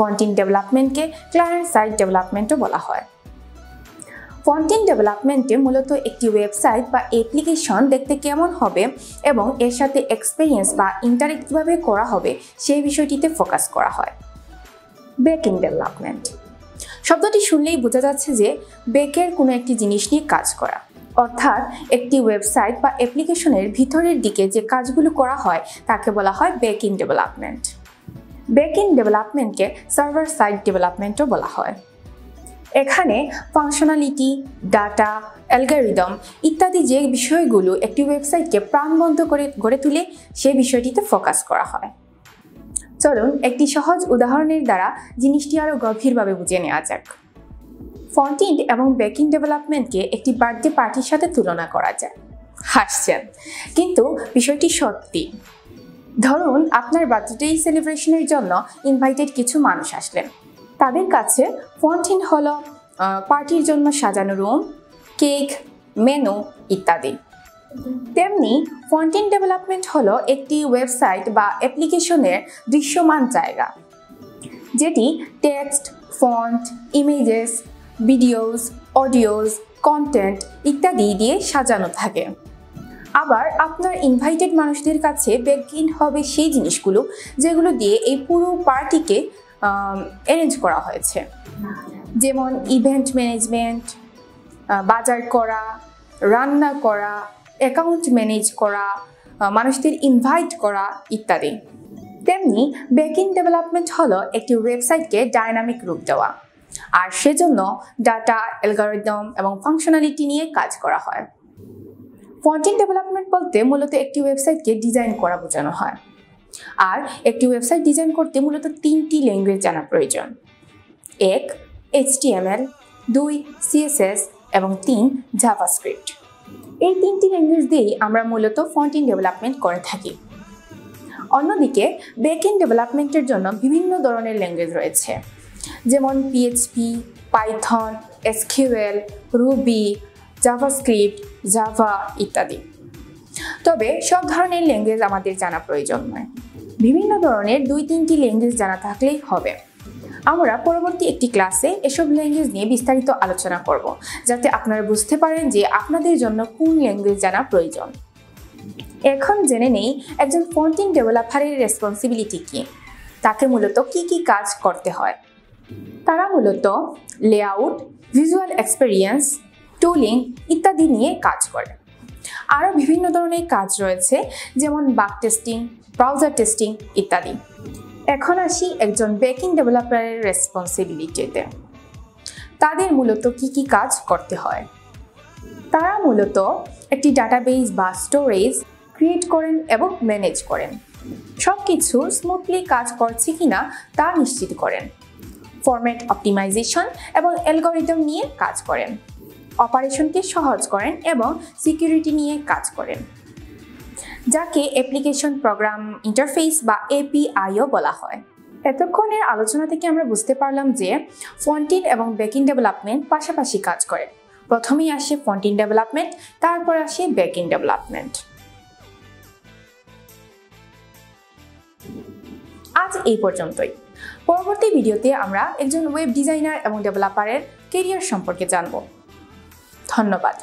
ফন্টিং ডেভেলপমেন্টকে client side ডেভেলপমেন্টও বলা হয়। ফন্টিং ডেভেলপমেন্টে মূলত একটি ওয়েবসাইট বা অ্যাপ্লিকেশন দেখতে কেমন হবে এবং এর সাথে এক্সপিরিয়েন্স বা ইন্টারেক্টভাবে করা হবে সেই বিষয়টিতে ফোকাস করা হয়। Backend development. শব্দটি শুনলেই বোঝা যাচ্ছে যে বেকের কোনো একটি জিনিস নিয়ে কাজ করা। অর্থাৎ একটি ওয়েবসাইট বা অ্যাপ্লিকেশনের ভিতরের দিকে যে কাজগুলো করা হয় তাকে বলা হয় বেকিং ডেভেলপমেন্ট। বেকিং ডেভেলপমেন্টকে সার্ভার সাইড ডেভেলপমেন্টও বলা হয়। এখানে ফাংশনালিটি ডাটা অ্যালগারিদম ইত্যাদি যে বিষয়গুলো একটি ওয়েবসাইটকে প্রাণবন্ত করে, গড়ে তুলে সে বিষয়টিতে ফোকাস করা হয়। চলুন একটি সহজ উদাহরণের দ্বারা জিনিসটি আরও গভীরভাবে বুঝে নেওয়া যাক। ফন্টিন্ট এবং বেকিং ডেভেলপমেন্টকে একটি বার্থডে পার্টির সাথে তুলনা করা যায়। হাসছেন। কিন্তু বিষয়টি সত্যি। ধরুন, আপনার বার্থডে সেলিব্রেশনের জন্য ইনভাইটেড কিছু মানুষ আসলেন। তাদের কাছে ফন্টিন হলো পার্টির জন্য সাজানো রুম কেক মেনু ইত্যাদি। তেমনি ফন্টিন ডেভেলপমেন্ট হলো একটি ওয়েবসাইট বা অ্যাপ্লিকেশনের দৃশ্যমান জায়গা, যেটি text font images videos audios content ইত্যাদি দিয়ে সাজানো থাকে। আবার আপনার ইনভাইটেড মানুষদের কাছে বেগিন হবে সেই জিনিসগুলো যেগুলো দিয়ে এই পুরো পার্টিকে অ্যারেঞ্জ করা হয়েছে। যেমন ইভেন্ট ম্যানেজমেন্ট বাজার করা, রান্না করা অ্যাকাউন্ট ম্যানেজ করা মানুষদের ইনভাইট করা ইত্যাদি। তেমনি বেকিং ডেভেলপমেন্ট হলো একটি ওয়েবসাইটকে ডায়নামিক রূপ দেওয়া। আর সেজন্য ডাটা অ্যালগারিদম এবং ফাংশনালিটি নিয়ে কাজ করা হয়। ফন্টিং ডেভেলপমেন্ট বলতে মূলত একটি ওয়েবসাইটকে ডিজাইন করা বোঝানো হয়। আর একটি ওয়েবসাইট ডিজাইন করতে মূলত তিনটি ল্যাঙ্গুয়েজ জানা প্রয়োজন। এক এইচটিএমএল দুই সিএসএস এবং তিন জাভাস্ক্রিপ্ট এই তিনটি ল্যাঙ্গুয়েজ দিয়েই আমরা মূলত ফন্টিং ডেভেলপমেন্ট করে থাকি। অন্যদিকে বেকিং ডেভেলপমেন্টের জন্য বিভিন্ন ধরনের ল্যাঙ্গুয়েজ রয়েছে। যেমন PHP Python SQL Ruby JavaScript, Java ইত্যাদি। তবে সব ধরনের ল্যাঙ্গুয়েজ আমাদের জানা প্রয়োজন নয়। বিভিন্ন ধরনের দুই তিনটি ল্যাঙ্গুয়েজ জানা থাকলেই হবে। আমরা পরবর্তী একটি ক্লাসে এসব ল্যাঙ্গুয়েজ নিয়ে বিস্তারিত আলোচনা করব, যাতে আপনারা বুঝতে পারেন যে আপনাদের জন্য কোন ল্যাঙ্গুয়েজ জানা প্রয়োজন। এখন জেনে নেই একজন ফন্টিং ডেভেলপারের রেসপন্সিবিলিটি কী। তাকে মূলত কি কি কাজ করতে হয়? তারা মূলত লেআউট ভিজুয়াল এক্সপেরিয়েন্স টুলিং ইত্যাদি নিয়ে কাজ করে। আরও বিভিন্ন ধরনের কাজ রয়েছে, যেমন বাক টেস্টিং, ব্রাউজার টেস্টিং ইত্যাদি। এখন আসি একজন বেকিং ডেভেলপারের রেসপন্সিবিলিটিতে তাদের মূলত কি কি কাজ করতে হয়? তারা মূলত একটি ডাটাবেস বা স্টোরেজ ক্রিয়েট করেন এবং ম্যানেজ করেন। সব কিছু স্মুথলি কাজ করছে কিনা তা নিশ্চিত করেন। ফরম্যাট অপটিমাইজেশন এবং অ্যালগোরিদম নিয়ে কাজ করেন। অপারেশনকে সহজ করেন এবং সিকিউরিটি নিয়ে কাজ করেন, যাকে অ্যাপ্লিকেশন প্রোগ্রাম ইন্টারফেস বা এপিআইও বলা হয়। এতক্ষণের আলোচনা থেকে আমরা বুঝতে পারলাম যে ফন্টিন এবং ব্যাকিং ডেভেলপমেন্ট পাশাপাশি কাজ করে। প্রথমেই আসে ফন্টিন ডেভেলপমেন্ট, তারপর আসে ব্যাকিং ডেভেলপমেন্ট। আজ এই পর্যন্তই। পরবর্তী ভিডিওতে আমরা একজন ওয়েব ডিজাইনার এবং ডেভেলপারের কেরিয়ার সম্পর্কে জানব। ধন্যবাদ।